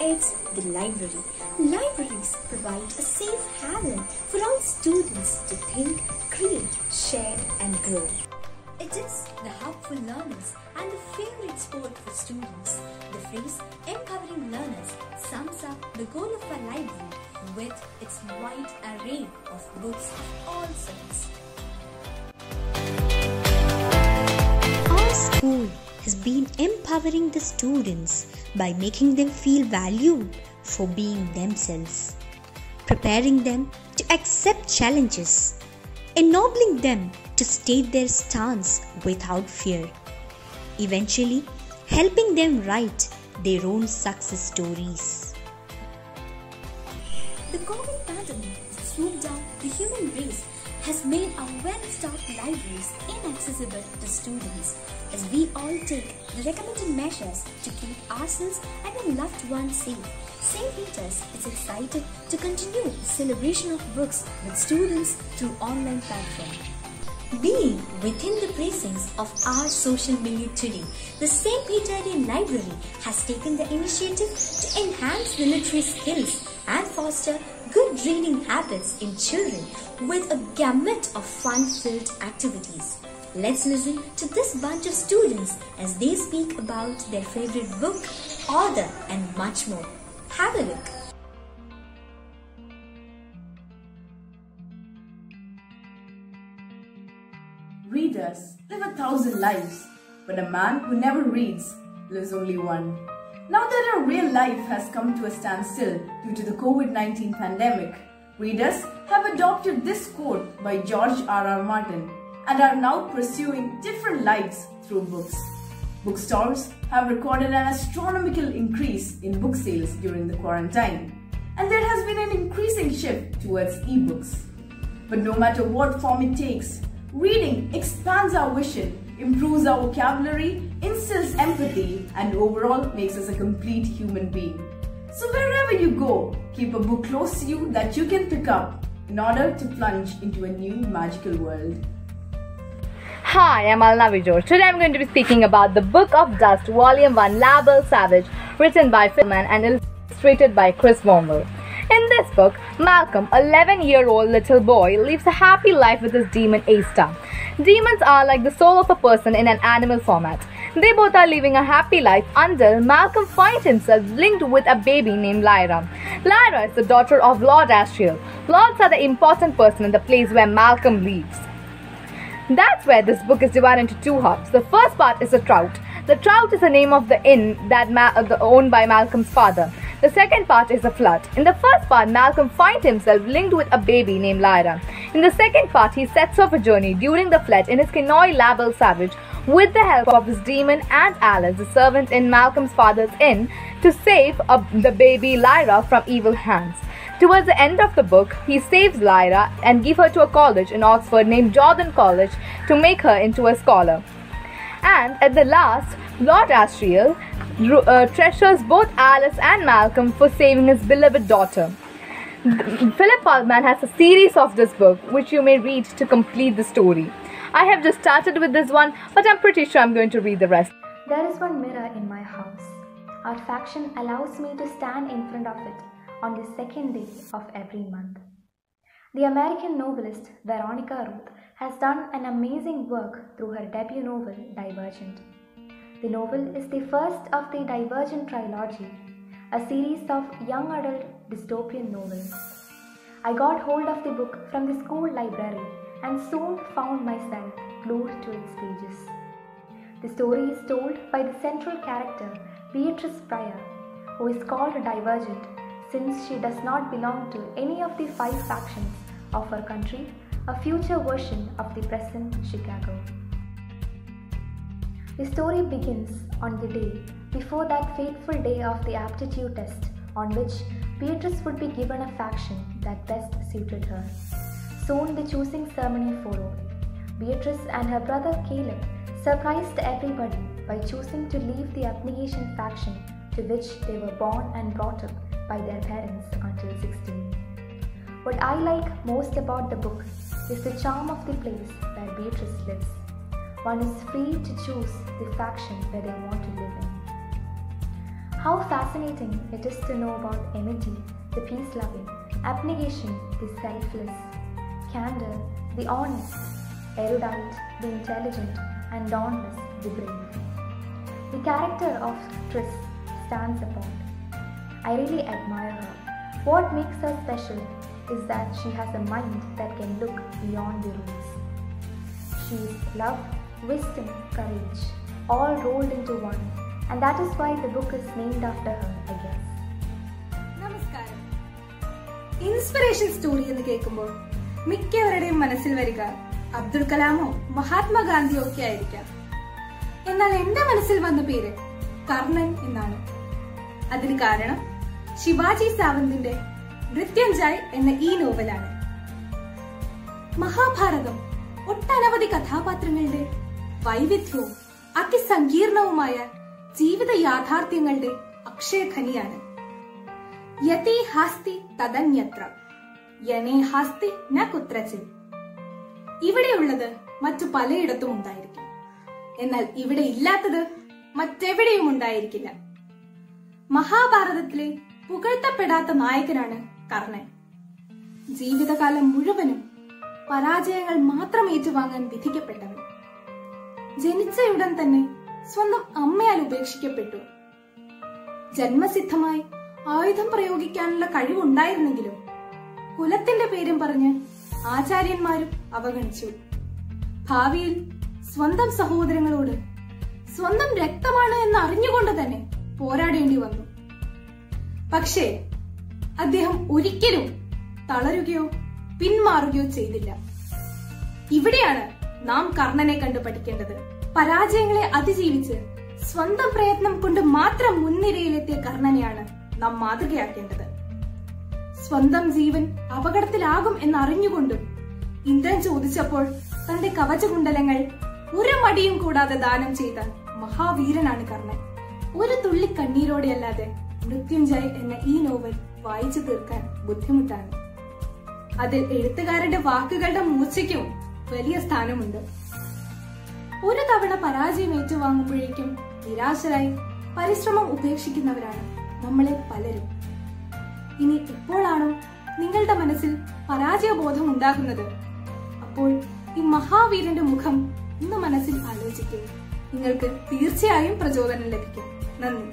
It's the library. Libraries provide a safe haven for all students to think, create, share and grow. It is the hub for learners and the favorite sport for students. The phrase empowering learners sums up the goal of a library with its wide array of books of all sorts. Our school has been empowering the students by making them feel valued for being themselves, preparing them to accept challenges, ennobling them to state their stance without fear, eventually helping them write their own success stories. The COVID pandemic swooped down the human race has made our well-stocked libraries inaccessible to students as we all take the recommended measures to keep ourselves and our loved ones safe. St. Peter's is excited to continue the celebration of books with students through online platform. Being within the precincts of our social milieu today, the St. Peterian Library has taken the initiative to enhance literary skills and foster good reading habits in children with a gamut of fun-filled activities. Let's listen to this bunch of students as they speak about their favorite book, author and much more. Have a look. Readers live a thousand lives, but a man who never reads lives only one. Now that our real life has come to a standstill due to the COVID-19 pandemic, readers have adopted this quote by George R. R. Martin and are now pursuing different lives through books. Bookstores have recorded an astronomical increase in book sales during the quarantine, and there has been an increasing shift towards ebooks. But no matter what form it takes, reading expands our vision, improves our vocabulary, instills empathy, and overall makes us a complete human being. So wherever you go, keep a book close to you that you can pick up in order to plunge into a new magical world. Hi, I'm Alna Vijor. Today I'm going to be speaking about The Book of Dust, Volume 1, La Belle Sauvage, written by Philman and illustrated by Chris Wormell. In this book, Malcolm, 11 year old little boy, lives a happy life with his demon Asta. Demons are like the soul of a person in an animal format. They both are living a happy life until Malcolm finds himself linked with a baby named Lyra. Lyra is the daughter of Lord Asriel. Lords are the important person in the place where Malcolm lives. That's where this book is divided into two halves. The first part is the trout. The trout is the name of the inn that Ma- uh, owned by Malcolm's father. The second part is the flood. In the first part, Malcolm finds himself linked with a baby named Lyra. In the second part, he sets off a journey during the flood in his canoe La Belle Sauvage with the help of his demon and Alice, the servant in Malcolm's father's inn, to save the baby Lyra from evil hands. Towards the end of the book, he saves Lyra and gives her to a college in Oxford named Jordan College to make her into a scholar. And at the last, Lord Asriel uh, treasures both Alice and Malcolm for saving his beloved daughter. Philip Pullman has a series of this book which you may read to complete the story. I have just started with this one, but I'm pretty sure I'm going to read the rest. There is one mirror in my house. Our faction allows me to stand in front of it on the second day of every month. The American novelist Veronica Roth has done an amazing work through her debut novel Divergent. The novel is the first of the Divergent trilogy, a series of young adult dystopian novels. I got hold of the book from the school library and soon found myself glued to its pages. The story is told by the central character Beatrice Prior, who is called a Divergent since she does not belong to any of the five factions of her country, a future version of the present Chicago. The story begins on the day before that fateful day of the aptitude test, on which Beatrice would be given a faction that best suited her. Soon the choosing ceremony followed. Beatrice and her brother Caleb surprised everybody by choosing to leave the abnegation faction to which they were born and brought up by their parents until 16. What I like most about the book is the charm of the place where Beatrice lives. one is free to choose the faction where they want to live in. How fascinating it is to know about amity, the peace loving, abnegation, the selfless, candor, the honest, erudite, the intelligent, and dauntless, the brave. The character of Tris stands apart. I really admire her. What makes her special is that she has a mind that can look beyond the rules. She is love, wisdom, courage, all rolled into one, and that is why the book is named after her, I guess. നമസ്കാരം inspiration story എന്ന് കേൾക്കുമ്പോൾ മിക്കവരുടെയും മനസ്സിൽ വരിക. അബ്ദുൽ കലാമോ മഹാത്മാഗാന്ധിയോ ഒക്കെ ആയിരിക്കാം. എന്നാൽ എന്റെ മനസ്സിൽ വന്ന പേര് കർണൻ എന്നാണ്. അതിന് കാരണം ശിവാജി സാവന്തിന്റെ മൃത്യുഞ്ജയ് എന്ന ഈ നോവലാണ്. മഹാഭാരതം ഒട്ടനവധി കഥാപാത്രങ്ങളുടെ വൈവിധ്യവും അതിസങ്കീർണവുമായ ജീവിത യാഥാർത്ഥ്യങ്ങളുടെ അക്ഷയഖനിയാണ്. യതി ഹാസ്തി തദന്യത്ര. യനേ ഹസ്തി ന കുത്രച്ചിൽ ഇവിടെയുള്ളത് മറ്റു പലയിടത്തും ഉണ്ടായിരിക്കും. എന്നാൽ ഇവിടെ ഇല്ലാത്തത് മറ്റെവിടെയും ഉണ്ടായിരിക്കില്ല. മഹാഭാരതത്തിലെ പുകഴ്ത്തപ്പെടാത്ത നായകനാണ് കർണൻ. ജീവിതകാലം മുഴുവനും പരാജയങ്ങൾ മാത്രം ഏറ്റുവാങ്ങാൻ വിധിക്കപ്പെട്ടവൻ. ജനിച്ചയുടൻ തന്നെ സ്വന്തം അമ്മയാൽ ഉപേക്ഷിക്കപ്പെട്ടു. ജന്മസിദ്ധമായി ആയുധം പ്രയോഗിക്കാനുള്ള കഴിവുണ്ടായിരുന്നെങ്കിലും കുലത്തിന്റെ പേരും പറഞ്ഞ് ആചാര്യന്മാരും അവഗണിച്ചു. ഭാവിയിൽ സ്വന്തം സഹോദരങ്ങളോട് സ്വന്തം രക്തമാണ് എന്ന് അറിഞ്ഞുകൊണ്ട് തന്നെ പോരാടേണ്ടി വന്നു. പക്ഷേ അദ്ദേഹം ഒരിക്കലും തളരുകയോ പിന്മാറുകയോ ചെയ്തില്ല. ഇവിടെയാണ് നാം കർണനെ കണ്ടു പഠിക്കേണ്ടത്. പരാജയങ്ങളെ അതിജീവിച്ച് സ്വന്തം പ്രയത്നം കൊണ്ട് മാത്രം മുൻനിരയിലെത്തിയ കർണനെയാണ് നാം മാതൃകയാക്കേണ്ടത്. സ്വന്തം ജീവൻ അപകടത്തിലാകും എന്നറിഞ്ഞുകൊണ്ടും ഇന്ദ്രൻ ചോദിച്ചപ്പോൾ തന്റെ കവചകുണ്ടലങ്ങൾ ഒരു മടിയും കൂടാതെ ദാനം ചെയ്ത മഹാവീരനാണ് കർണൻ. ഒരു തുള്ളി കണ്ണീരോടെയല്ലാതെ മൃത്യുഞ്ജയ് എന്ന ഈ നോവൽ വായിച്ചു തീർക്കാൻ ബുദ്ധിമുട്ടാണ്. അതിൽ എഴുത്തുകാരന്റെ വാക്കുകളുടെ മൂർച്ചയ്ക്കും വലിയ സ്ഥാനമുണ്ട്. ഒരു തവണ പരാജയം ഏറ്റുവാങ്ങുമ്പോഴേക്കും നിരാശരായി പരിശ്രമം ഉപേക്ഷിക്കുന്നവരാണ് നമ്മളെ പലരും. ഇനി എപ്പോഴാണോ നിങ്ങളുടെ മനസ്സിൽ പരാജയബോധം ഉണ്ടാകുന്നത് അപ്പോൾ ഈ മഹാവീരന്റെ മുഖം ഒന്ന് മനസ്സിൽ ആലോചിക്കുക നിങ്ങൾക്ക് തീർച്ചയായും പ്രചോദനം ലഭിക്കും നന്ദി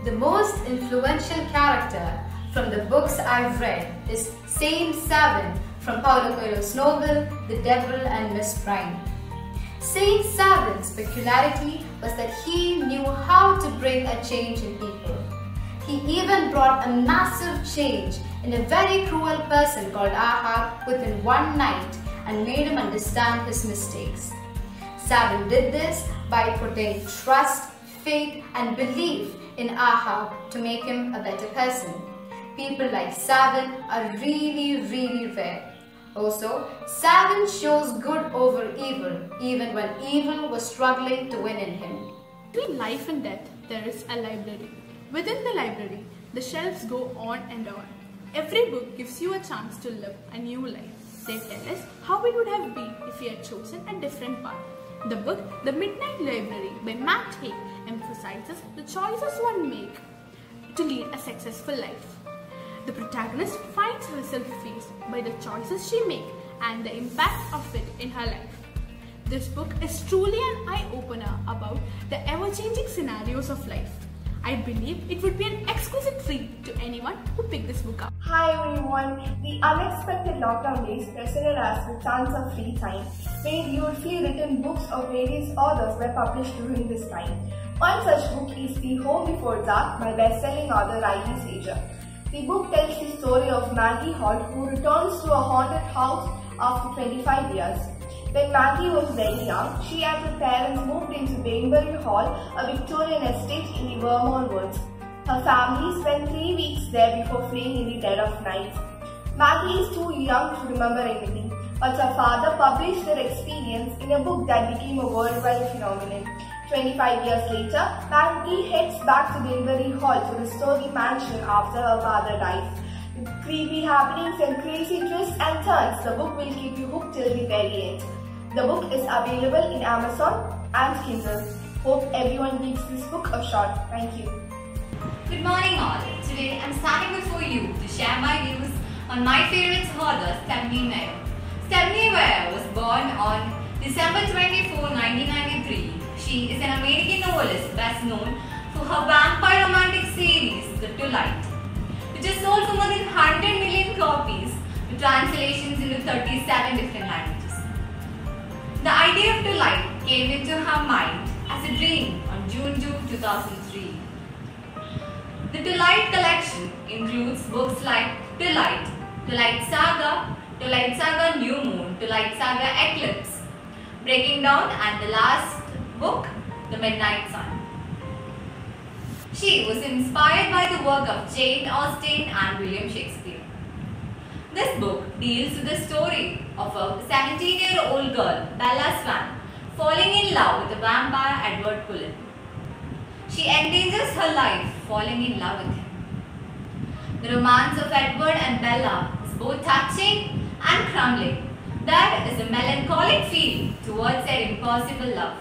The most influential character from the books I've read is Saint Savin from Paulo Coelho's novel The Devil and Miss Prime. Saint Savin's peculiarity was that he knew how to bring a change in people. He even brought a massive change in a very cruel person called Ahab within one night and made him understand his mistakes. Savin did this by putting trust, faith, and belief in Ahab to make him a better person. People like Savin are really, really rare. Also, Savin shows good over evil, even when evil was struggling to win in him. Between life and death, there is a library. Within the library, the shelves go on and on. Every book gives you a chance to live a new life. They tell us how it would have been if we had chosen a different path. The book, The Midnight Library by Matt Haig, emphasizes the choices one makes to lead a successful life. The protagonist finds herself faced by the choices she makes and the impact of it in her life. This book is truly an eye opener about the ever changing scenarios of life. I believe it would be an exquisite treat to anyone who picked this book up. Hi everyone. The unexpected lockdown days presented us with tons of free time, where beautifully written books of various authors were published during this time. One such book is The Home Before Dark by best-selling author Riley Sager. The book tells the story of Maggie Holt who returns to a haunted house after 25 years. When Maggie was very young, she and her parents moved into Baneberry Hall, a Victorian estate in the Vermont woods. Her family spent three weeks there before fleeing in the dead of night. Maggie is too young to remember anything, but her father published their experience in a book that became a worldwide phenomenon. 25 years later, Maggie heads back to Baneberry Hall to restore the mansion after her father dies. Creepy happenings and crazy twists and turns, the book will keep you hooked till the very end. The book is available in Amazon and Kindle. Hope everyone gives this book a shot. Thank you. Good morning all. Today I'm standing before you to share my views on my favorite author Stephenie Meyer. Stephenie Meyer was born on December 24, 1993. She is an American novelist best known for her vampire romantic series The Twilight, which has sold for more than 100 million copies with translations into 37 different languages. The idea of Twilight came into her mind as a dream on June 2, 2003. The Twilight collection includes books like Twilight, Twilight Saga, Twilight Saga New Moon, Twilight Saga Eclipse, Breaking Dawn and the last book, The Midnight Sun. She was inspired by the work of Jane Austen and William Shakespeare. This book deals with the story of a 17-year-old girl, Bella Swan, falling in love with the vampire Edward Cullen. She endangers her life falling in love with him. The romance of Edward and Bella is both touching and crumbling. There is a melancholic feel towards their impossible love.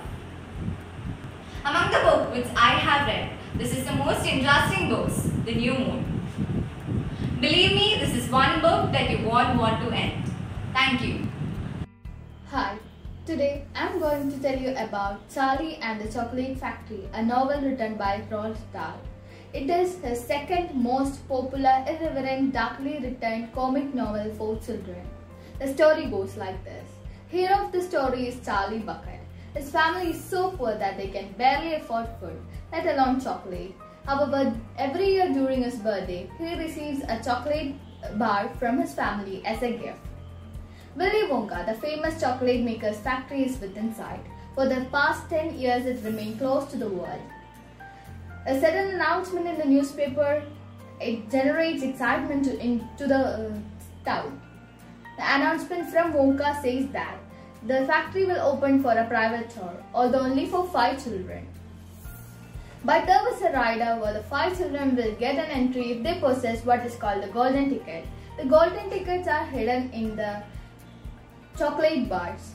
Among the books which I have read, this is the most interesting books, The New Moon. Believe me, this is one book that you won't want to end. Thank you. Hi, today I'm going to tell you about Charlie and the Chocolate Factory, a novel written by Roald Dahl. It is the second most popular, irreverent, darkly written comic novel for children. The story goes like this. Hero of the story is Charlie Bucket. His family is so poor that they can barely afford food, let alone chocolate. However, every year during his birthday, he receives a chocolate bar from his family as a gift. Willy Wonka, the famous chocolate maker's factory, is within sight. For the past 10 years, it remained closed to the world. A sudden announcement in the newspaper, it generates excitement to, in, to the uh, town. The announcement from Wonka says that the factory will open for a private tour, although only for five children. But there was a rider where the five children will get an entry if they possess what is called the golden ticket. The golden tickets are hidden in the chocolate bars.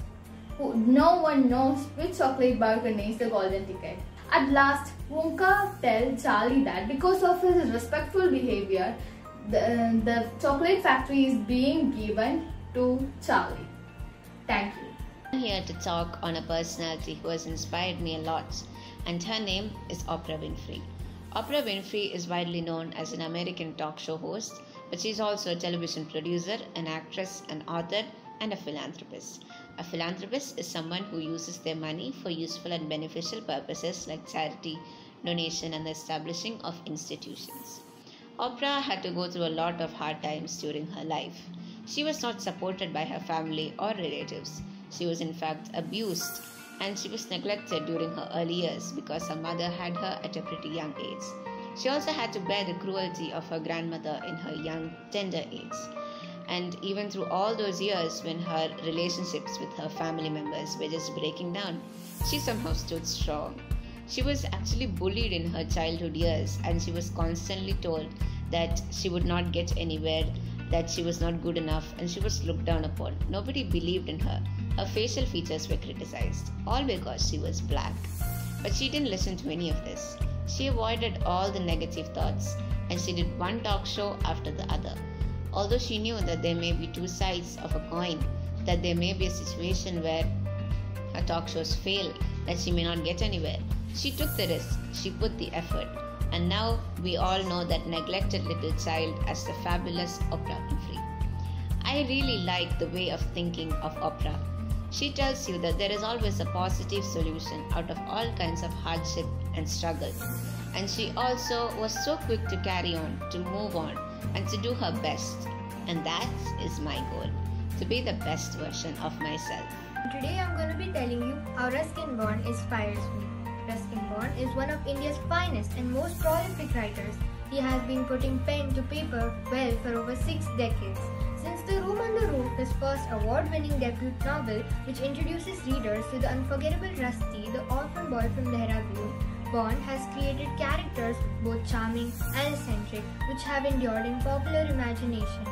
No one knows which chocolate bar contains the golden ticket. At last, Wonka tells Charlie that because of his respectful behavior, the, the chocolate factory is being given to Charlie. Thank you. Here to talk on a personality who has inspired me a lot, and her name is Oprah Winfrey. Oprah Winfrey is widely known as an American talk show host, but she's also a television producer, an actress, an author, and a philanthropist. A philanthropist is someone who uses their money for useful and beneficial purposes like charity, donation, and the establishing of institutions. Oprah had to go through a lot of hard times during her life. She was not supported by her family or relatives. She was, in fact, abused and she was neglected during her early years because her mother had her at a pretty young age. She also had to bear the cruelty of her grandmother in her young, tender age. And even through all those years when her relationships with her family members were just breaking down, she somehow stood strong. She was actually bullied in her childhood years and she was constantly told that she would not get anywhere, that she was not good enough, and she was looked down upon. Nobody believed in her. Her facial features were criticized, all because she was black. But she didn't listen to any of this. She avoided all the negative thoughts and she did one talk show after the other. Although she knew that there may be two sides of a coin, that there may be a situation where her talk shows fail, that she may not get anywhere, she took the risk, she put the effort, and now we all know that neglected little child as the fabulous Oprah Winfrey. I really like the way of thinking of Oprah. She tells you that there is always a positive solution out of all kinds of hardship and struggle. And she also was so quick to carry on, to move on, and to do her best. And that is my goal to be the best version of myself. Today I'm going to be telling you how Ruskin Bond inspires me. Ruskin Bond is one of India's finest and most prolific writers. He has been putting pen to paper well for over six decades. Since The Room on the Roof, his first award-winning debut novel, which introduces readers to the unforgettable Rusty, the orphan boy from Dehradun, Bond has created characters both charming and eccentric, which have endured in popular imagination.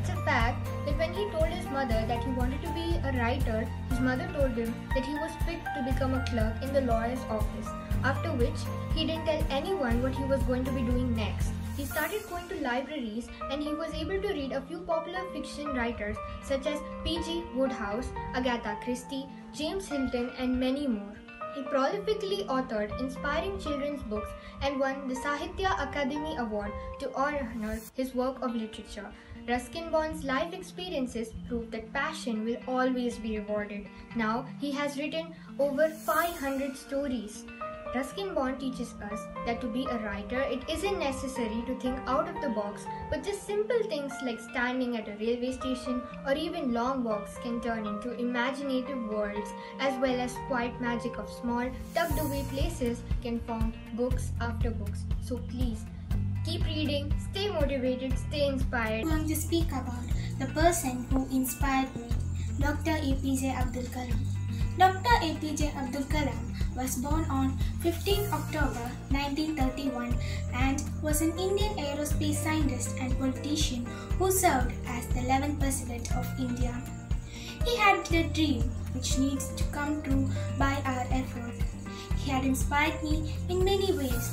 It's a fact that when he told his mother that he wanted to be a writer, his mother told him that he was fit to become a clerk in the lawyer's office. After which, he didn't tell anyone what he was going to be doing next. He started going to libraries and he was able to read a few popular fiction writers such as P.G. Wodehouse, Agatha Christie, James Hilton, and many more. He prolifically authored inspiring children's books and won the Sahitya Akademi Award to honor his work of literature. Ruskin Bond's life experiences prove that passion will always be rewarded. Now he has written over 500 stories. Ruskin Bond teaches us that to be a writer, it isn't necessary to think out of the box, but just simple things like standing at a railway station or even long walks can turn into imaginative worlds, as well as quiet magic of small, tucked away places can form books after books. So please, keep reading, stay motivated, stay inspired. I'm going to speak about the person who inspired me, Dr. APJ Abdul Kalam. Dr. APJ Abdul Kalam was born on 15 October 1931 and was an Indian aerospace scientist and politician who served as the 11th President of India. He had the dream which needs to come true by our effort. He had inspired me in many ways,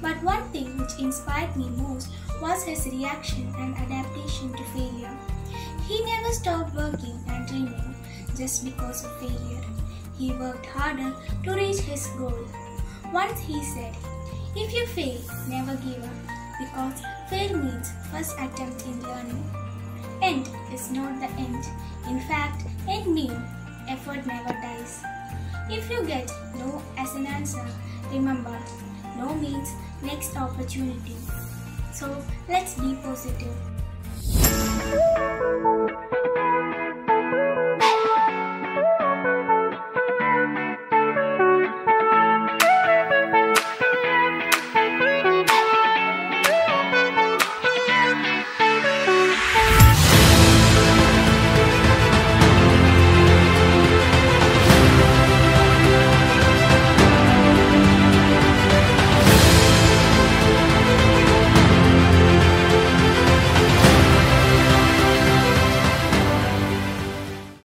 but one thing which inspired me most was his reaction and adaptation to failure. He never stopped working and dreaming just because of failure he worked harder to reach his goal. Once he said, If you fail, never give up, because fail means first attempt in learning. End is not the end. In fact, end means effort never dies. If you get no as an answer, remember, no means next opportunity. So let's be positive.